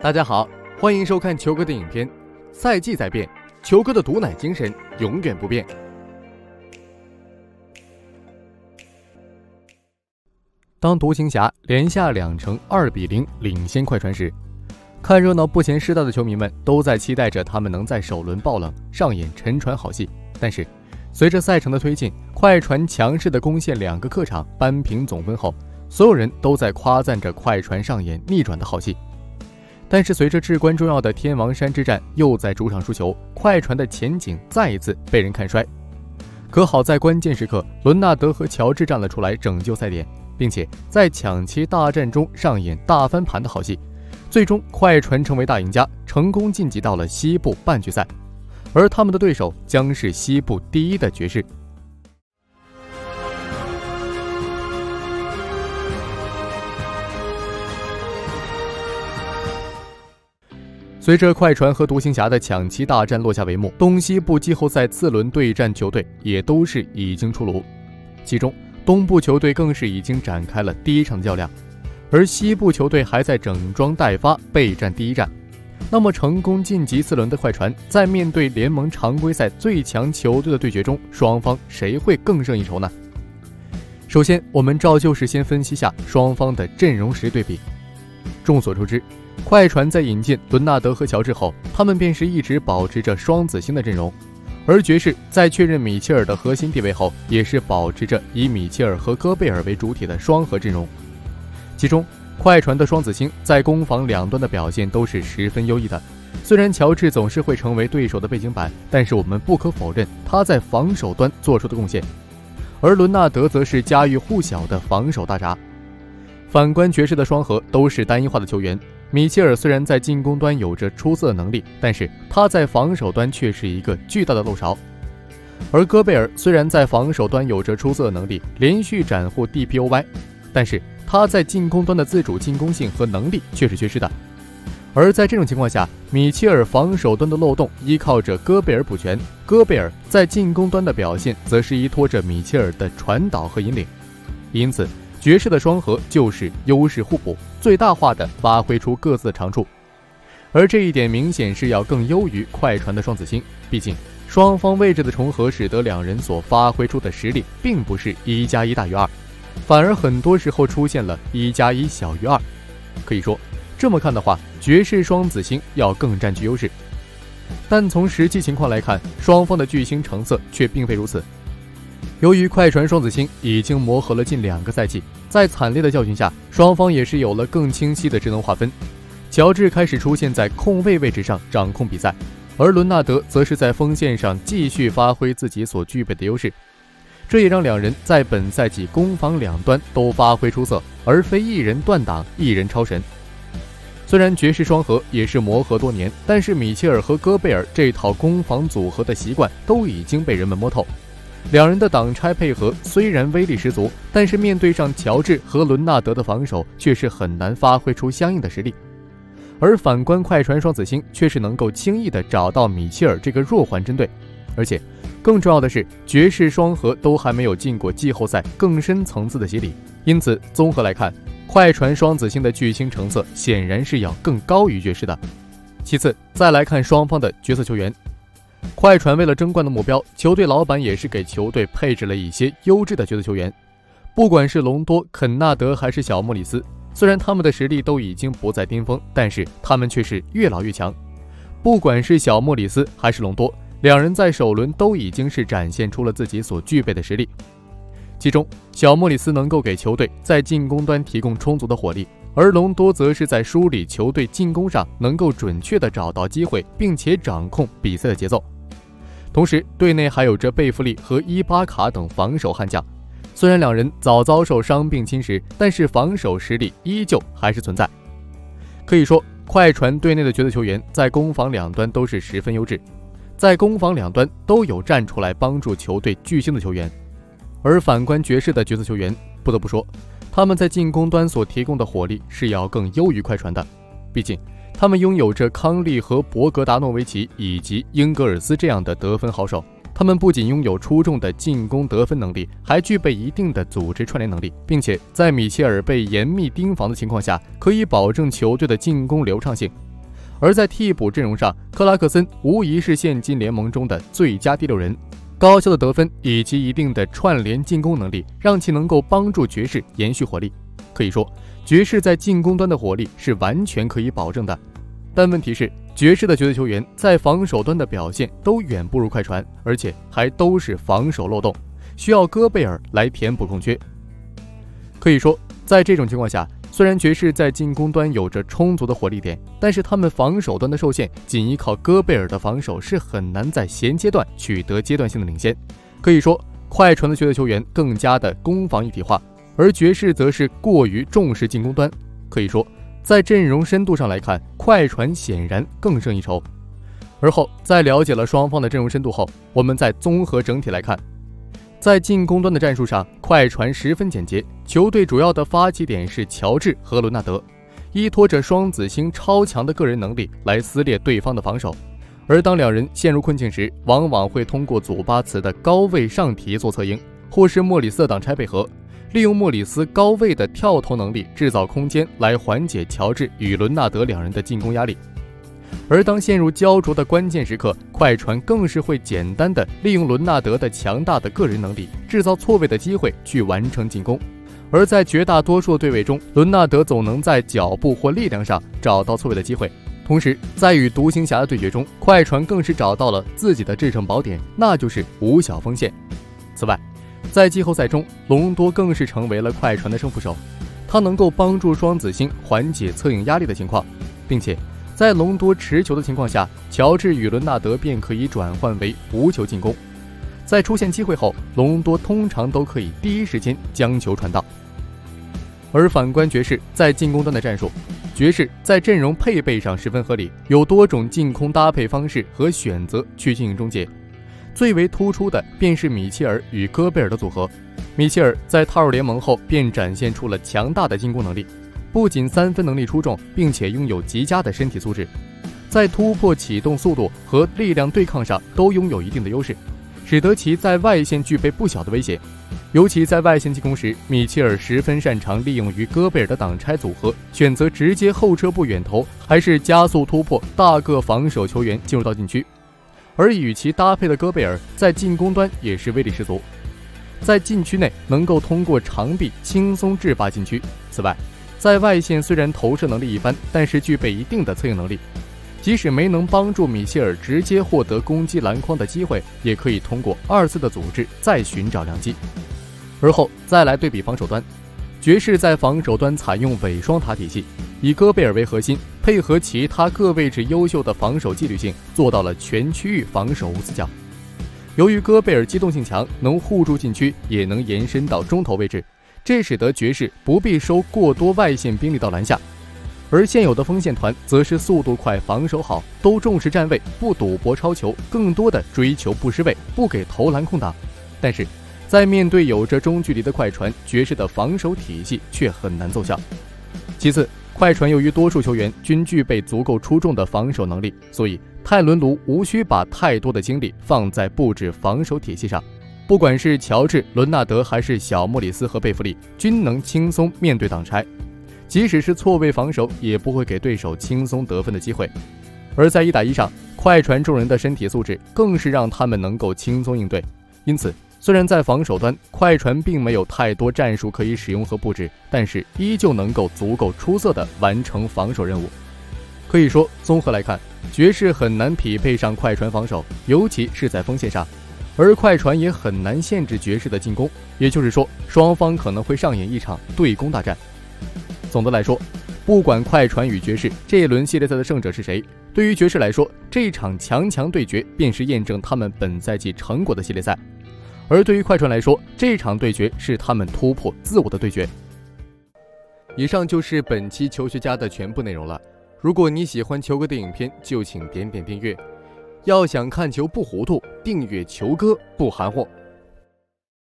大家好，欢迎收看球哥的影片。赛季在变，球哥的毒奶精神永远不变。当独行侠连下两城二比零领先快船时，看热闹不嫌事大的球迷们都在期待着他们能在首轮爆冷，上演沉船好戏。但是，随着赛程的推进，快船强势的攻陷两个客场，扳平总分后，所有人都在夸赞着快船上演逆转的好戏。但是，随着至关重要的天王山之战又在主场输球，快船的前景再一次被人看衰。可好在关键时刻，伦纳德和乔治站了出来拯救赛点，并且在抢七大战中上演大翻盘的好戏，最终快船成为大赢家，成功晋级到了西部半决赛，而他们的对手将是西部第一的爵士。随着快船和独行侠的抢七大战落下帷幕，东西部季后赛次轮对战球队也都是已经出炉，其中东部球队更是已经展开了第一场较量，而西部球队还在整装待发备战第一战。那么，成功晋级次轮的快船，在面对联盟常规赛最强球队的对决中，双方谁会更胜一筹呢？首先，我们照旧是先分析下双方的阵容实力对比。众所周知。快船在引进伦纳德和乔治后，他们便是一直保持着双子星的阵容；而爵士在确认米切尔的核心地位后，也是保持着以米切尔和戈贝尔为主体的双核阵容。其中，快船的双子星在攻防两端的表现都是十分优异的。虽然乔治总是会成为对手的背景板，但是我们不可否认他在防守端做出的贡献；而伦纳德则是家喻户晓的防守大闸。反观爵士的双核都是单一化的球员。米切尔虽然在进攻端有着出色能力，但是他在防守端却是一个巨大的漏勺。而戈贝尔虽然在防守端有着出色的能力，连续斩获 DPOY，但是他在进攻端的自主进攻性和能力却是缺失的。而在这种情况下，米切尔防守端的漏洞依靠着戈贝尔补全，戈贝尔在进攻端的表现则是依托着米切尔的传导和引领，因此。爵士的双核就是优势互补，最大化的发挥出各自的长处，而这一点明显是要更优于快船的双子星。毕竟双方位置的重合，使得两人所发挥出的实力并不是一加一大于二，反而很多时候出现了一加一小于二。可以说，这么看的话，爵士双子星要更占据优势。但从实际情况来看，双方的巨星成色却并非如此。由于快船双子星已经磨合了近两个赛季，在惨烈的教训下，双方也是有了更清晰的职能划分。乔治开始出现在控卫位置上掌控比赛，而伦纳德则是在锋线上继续发挥自己所具备的优势。这也让两人在本赛季攻防两端都发挥出色，而非一人断档一人超神。虽然爵士双核也是磨合多年，但是米切尔和戈贝尔这套攻防组合的习惯都已经被人们摸透。两人的挡拆配合虽然威力十足，但是面对上乔治和伦纳德的防守，却是很难发挥出相应的实力。而反观快船双子星，却是能够轻易的找到米切尔这个弱环针对。而且，更重要的是，爵士双核都还没有进过季后赛更深层次的洗礼，因此综合来看，快船双子星的巨星成色显然是要更高于爵士的。其次，再来看双方的角色球员。快船为了争冠的目标，球队老板也是给球队配置了一些优质的角色球员。不管是隆多、肯纳德还是小莫里斯，虽然他们的实力都已经不在巅峰，但是他们却是越老越强。不管是小莫里斯还是隆多，两人在首轮都已经是展现出了自己所具备的实力。其中，小莫里斯能够给球队在进攻端提供充足的火力。而隆多则是在梳理球队进攻上能够准确的找到机会，并且掌控比赛的节奏。同时，队内还有着贝弗利和伊巴卡等防守悍将。虽然两人早遭受伤病侵蚀，但是防守实力依旧还是存在。可以说，快船队内的角色球员在攻防两端都是十分优质，在攻防两端都有站出来帮助球队巨星的球员。而反观爵士的角色球员，不得不说。他们在进攻端所提供的火力是要更优于快船的，毕竟他们拥有着康利和博格达诺维奇以及英格尔斯这样的得分好手。他们不仅拥有出众的进攻得分能力，还具备一定的组织串联能力，并且在米切尔被严密盯防的情况下，可以保证球队的进攻流畅性。而在替补阵容上，克拉克森无疑是现今联盟中的最佳第六人。高效的得分以及一定的串联进攻能力，让其能够帮助爵士延续火力。可以说，爵士在进攻端的火力是完全可以保证的。但问题是，爵士的球队球员在防守端的表现都远不如快船，而且还都是防守漏洞，需要戈贝尔来填补空缺。可以说，在这种情况下，虽然爵士在进攻端有着充足的火力点，但是他们防守端的受限，仅依靠戈贝尔的防守是很难在衔接段取得阶段性的领先。可以说，快船的球队球员更加的攻防一体化，而爵士则是过于重视进攻端。可以说，在阵容深度上来看，快船显然更胜一筹。而后，在了解了双方的阵容深度后，我们再综合整体来看。在进攻端的战术上，快船十分简洁。球队主要的发起点是乔治和伦纳德，依托着双子星超强的个人能力来撕裂对方的防守。而当两人陷入困境时，往往会通过祖巴茨的高位上提做策应，或是莫里斯挡拆配合，利用莫里斯高位的跳投能力制造空间，来缓解乔治与伦纳德两人的进攻压力。而当陷入焦灼的关键时刻，快船更是会简单的利用伦纳德的强大的个人能力，制造错位的机会去完成进攻。而在绝大多数对位中，伦纳德总能在脚步或力量上找到错位的机会。同时，在与独行侠的对决中，快船更是找到了自己的制胜宝典，那就是五小锋线。此外，在季后赛中，隆多更是成为了快船的胜负手，他能够帮助双子星缓解策应压力的情况，并且。在隆多持球的情况下，乔治与伦纳德便可以转换为无球进攻。在出现机会后，隆多通常都可以第一时间将球传到。而反观爵士在进攻端的战术，爵士在阵容配备上十分合理，有多种进攻搭配方式和选择去进行终结。最为突出的便是米切尔与戈贝尔的组合。米切尔在踏入联盟后便展现出了强大的进攻能力。不仅三分能力出众，并且拥有极佳的身体素质，在突破、启动速度和力量对抗上都拥有一定的优势，使得其在外线具备不小的威胁。尤其在外线进攻时，米切尔十分擅长利用与戈贝尔的挡拆组合，选择直接后撤步远投，还是加速突破大个防守球员进入到禁区。而与其搭配的戈贝尔在进攻端也是威力十足，在禁区内能够通过长臂轻松制霸禁区。此外，在外线虽然投射能力一般，但是具备一定的策应能力。即使没能帮助米切尔直接获得攻击篮筐的机会，也可以通过二次的组织再寻找良机。而后再来对比防守端，爵士在防守端采用伪双塔体系，以戈贝尔为核心，配合其他各位置优秀的防守纪律性，做到了全区域防守无死角。由于戈贝尔机动性强，能护住禁区，也能延伸到中投位置。这使得爵士不必收过多外线兵力到篮下，而现有的锋线团则是速度快、防守好，都重视站位，不赌博超球，更多的追求不失位，不给投篮空档。但是，在面对有着中距离的快船，爵士的防守体系却很难奏效。其次，快船由于多数球员均具备足够出众的防守能力，所以泰伦卢无需把太多的精力放在布置防守体系上。不管是乔治、伦纳德，还是小莫里斯和贝弗利，均能轻松面对挡拆，即使是错位防守，也不会给对手轻松得分的机会。而在一打一上，快船众人的身体素质更是让他们能够轻松应对。因此，虽然在防守端，快船并没有太多战术可以使用和布置，但是依旧能够足够出色的完成防守任务。可以说，综合来看，爵士很难匹配上快船防守，尤其是在锋线上。而快船也很难限制爵士的进攻，也就是说，双方可能会上演一场对攻大战。总的来说，不管快船与爵士这一轮系列赛的胜者是谁，对于爵士来说，这场强强对决便是验证他们本赛季成果的系列赛；而对于快船来说，这场对决是他们突破自我的对决。以上就是本期球学家的全部内容了。如果你喜欢球哥的影片，就请点点订阅。要想看球不糊涂，订阅球哥不含糊。